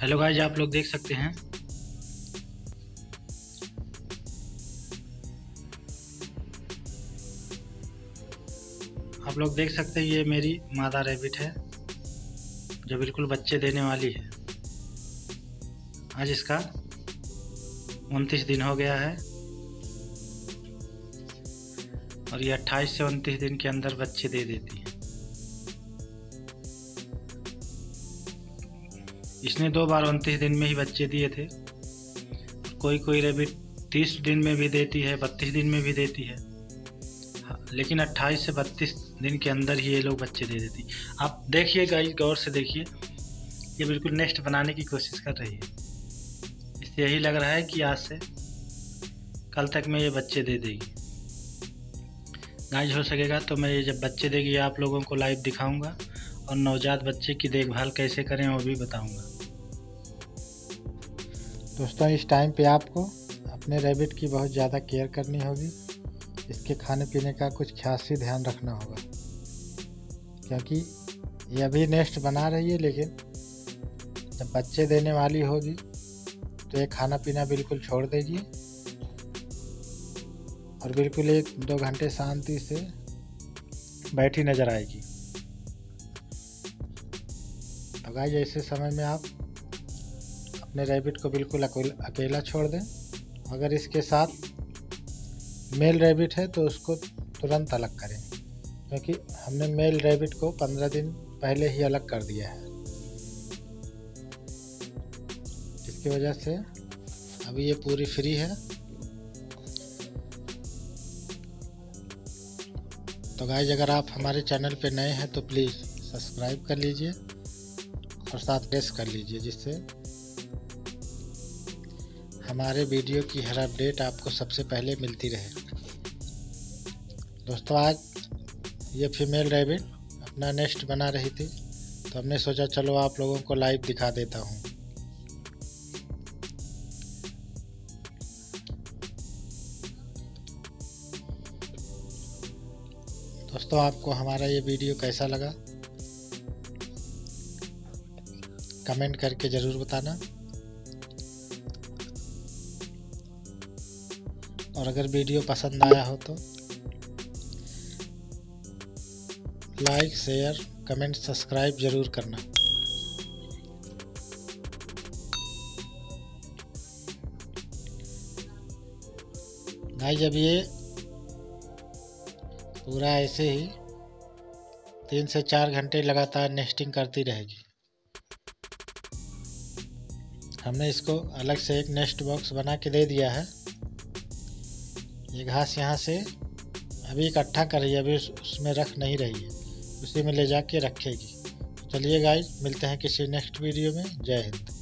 Hello guys आप लोग देख सकते हैं। आप लोग देख सकते हैं, ये मेरी मादा रैबिट है, जो बिल्कुल बच्चे देने वाली है। आज इसका उनतीस दिन हो गया है। और ये अट्ठाईस से उनतीस दिन के अंदर बच्चे दे देती है। इसने दो बार उनतीस दिन में ही बच्चे दिए थे। कोई कोई रेबिट तीस दिन में भी देती है बत्तीस दिन में भी देती है। हाँ, लेकिन अट्ठाईस से बत्तीस दिन के अंदर ही ये लोग बच्चे दे देती। आप देखिए गाइस गौर से देखिए। ये बिल्कुल नेक्स्ट बनाने की कोशिश कर रही है। इससे यही लग रहा है कि आज से कल तक में ये बच्चे दे देगी। गाइस हो सकेगा तो मैं ये जब बच्चे देगी आप लोगों को लाइव दिखाऊँगा। और नवजात बच्चे की देखभाल कैसे करें वो भी बताऊँगा। दोस्तों, इस टाइम पे आपको अपने रैबिट की बहुत ज़्यादा केयर करनी होगी। इसके खाने पीने का कुछ खास ही ध्यान रखना होगा। क्योंकि ये अभी नेस्ट बना रही है, लेकिन जब बच्चे देने वाली होगी तो ये खाना पीना बिल्कुल छोड़ देगी। और बिल्कुल एक दो घंटे शांति से बैठी नज़र आएगी। गाइस, ऐसे समय में आप अपने रैबिट को बिल्कुल अकेला छोड़ दें। अगर इसके साथ मेल रैबिट है तो उसको तुरंत अलग करें। क्योंकि हमने मेल रैबिट को पंद्रह दिन पहले ही अलग कर दिया है। इसकी वजह से अभी ये पूरी फ्री है। तो गाइज़ अगर आप हमारे चैनल पे नए हैं तो प्लीज़ सब्सक्राइब कर लीजिए। और साथ प्रेस कर लीजिए जिससे हमारे वीडियो की हर अपडेट आपको सबसे पहले मिलती रहे। दोस्तों, आज ये फीमेल रैबिट अपना नेस्ट बना रही थी तो हमने सोचा चलो आप लोगों को लाइव दिखा देता हूँ। दोस्तों, आपको हमारा ये वीडियो कैसा लगा? कमेंट करके ज़रूर बताना। और अगर वीडियो पसंद आया हो तो लाइक, शेयर, कमेंट, सब्सक्राइब ज़रूर करना। भाई, जब ये पूरा ऐसे ही तीन से चार घंटे लगातार नेस्टिंग करती रहेगी। हमने इसको अलग से एक नेस्ट बॉक्स बना के दे दिया है। ये घास यहाँ से अभी इकट्ठा कर रही है अभी उसमें रख नहीं रही है। उसी में ले जाके रखेगी। चलिए गाइस मिलते हैं किसी नेक्स्ट वीडियो में। जय हिंद।